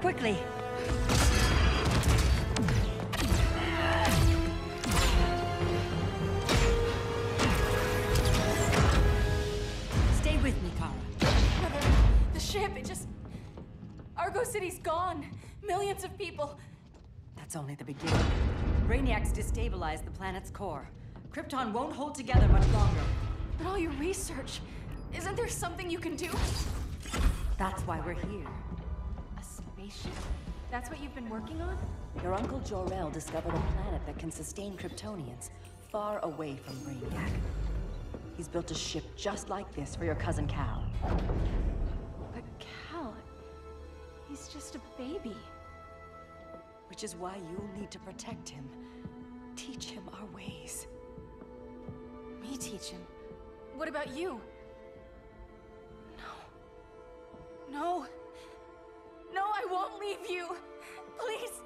quickly. Stay with me, Kara. The ship, it just... Argo City's gone. Millions of people. That's only the beginning. Brainiac's destabilized the planet's core. Krypton won't hold together much longer. But all your research, isn't there something you can do? That's why we're here. That's what you've been working on? Your uncle Jor-El discovered a planet that can sustain Kryptonians, far away from Brainiac. He's built a ship just like this for your cousin Kal. But Kal... He's just a baby. Which is why you'll need to protect him. Teach him our ways. Me teach him? What about you? No. No. No, I won't leave you! Please,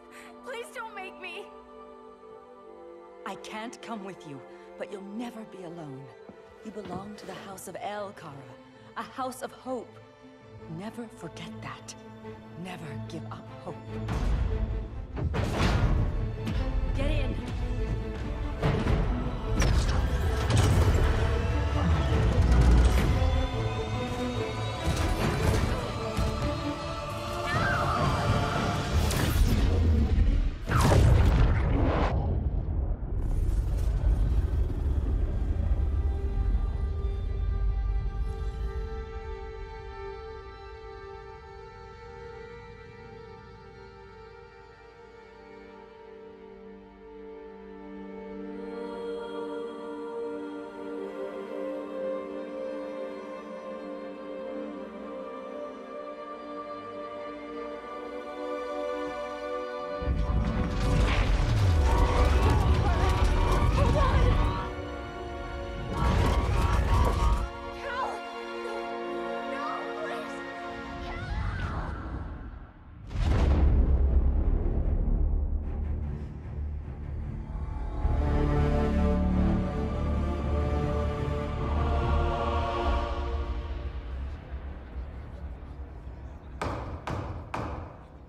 please don't make me! I can't come with you, but you'll never be alone. You belong to the House of El, Kara. A house of hope. Never forget that. Never give up hope.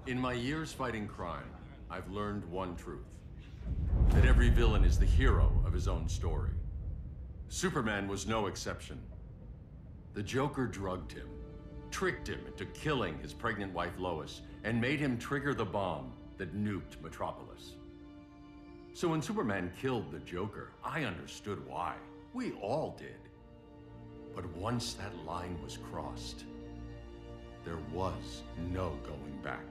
In my years fighting crime, I've learned one truth. That every villain is the hero of his own story. Superman was no exception. The Joker drugged him, tricked him into killing his pregnant wife Lois, and made him trigger the bomb that nuked Metropolis. So when Superman killed the Joker, I understood why. We all did. But once that line was crossed, there was no going back.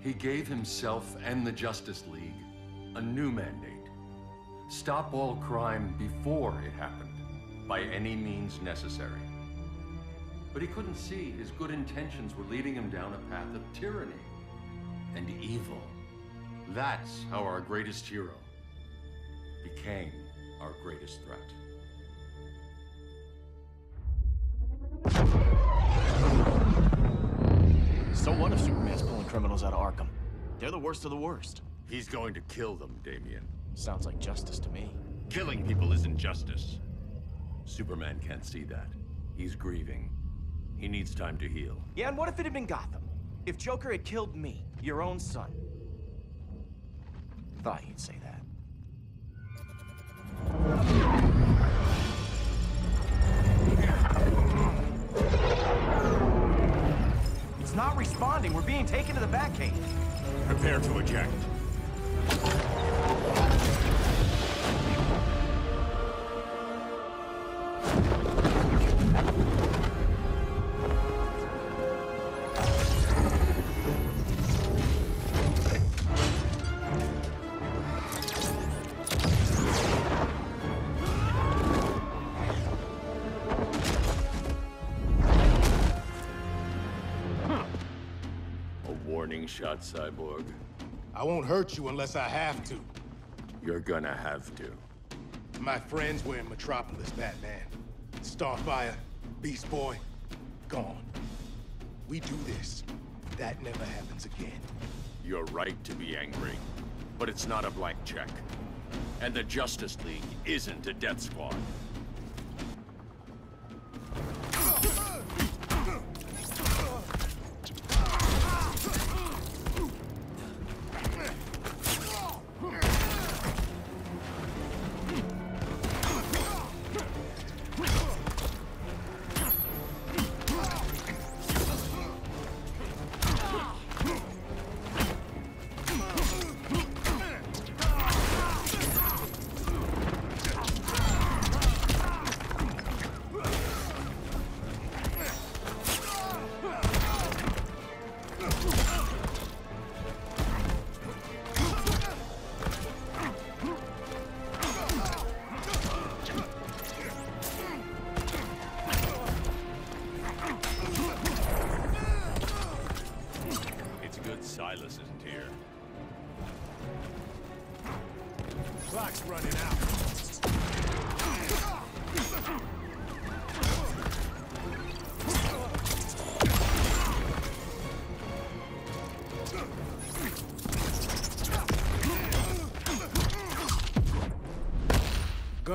He gave himself and the Justice League a new mandate. Stop all crime before it happened, by any means necessary. But he couldn't see his good intentions were leading him down a path of tyranny and evil. That's how our greatest hero became our greatest threat. So what if Superman's pulling criminals out of Arkham? They're the worst of the worst. He's going to kill them, Damian. Sounds like justice to me. Killing people isn't justice. Superman can't see that. He's grieving. He needs time to heal. Yeah, and what if it had been Gotham? If Joker had killed me, your own son? Thought you'd say that. Responding. We're being taken to the Batcave. Prepare to eject. Shot, Cyborg. I won't hurt you unless I have to. You're gonna have to. My friends were in Metropolis, Batman. Starfire, Beast Boy, gone. We do this. That never happens again. You're right to be angry, but it's not a blank check. And the Justice League isn't a death squad.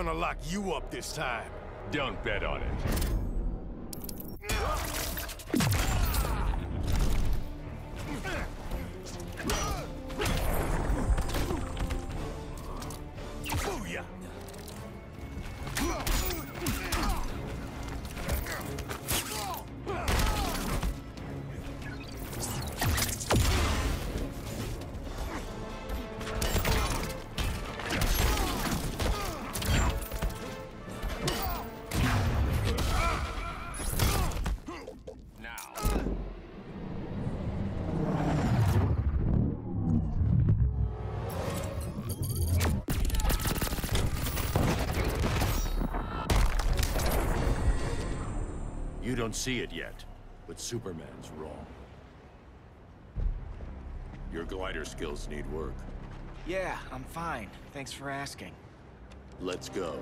I'm gonna lock you up this time. Don't bet on it. Don't see it yet, but Superman's wrong. Your glider skills need work. Yeah, I'm fine. Thanks for asking. Let's go.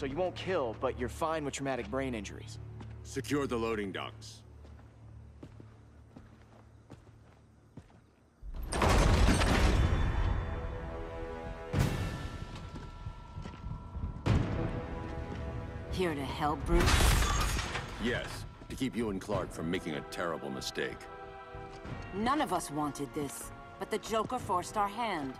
So you won't kill, but you're fine with traumatic brain injuries. Secure the loading docks. Here to help, Bruce? Yes, to keep you and Clark from making a terrible mistake. None of us wanted this, but the Joker forced our hand.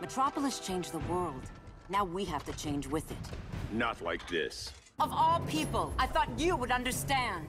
Metropolis changed the world. Now we have to change with it. Not like this. Of all people, I thought you would understand.